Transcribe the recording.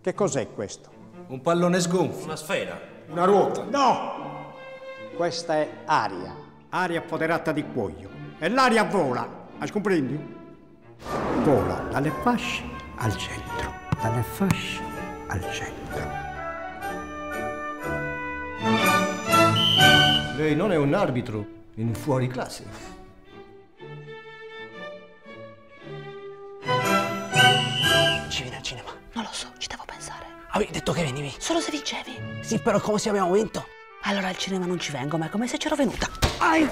Che cos'è questo? Un pallone sgonfio. Una sfera. Una ruota. No! Questa è aria. Aria appoderata di cuoio. E l'aria vola. Hai comprendi? Vola dalle fasce al centro. Dalle fasce al centro. Lei non è un arbitro in fuori classe. Avevi detto che venivi? Solo se vincevi. Sì, però come se abbiamo vinto? Allora al cinema non ci vengo, ma è come se c'ero venuta. Ai!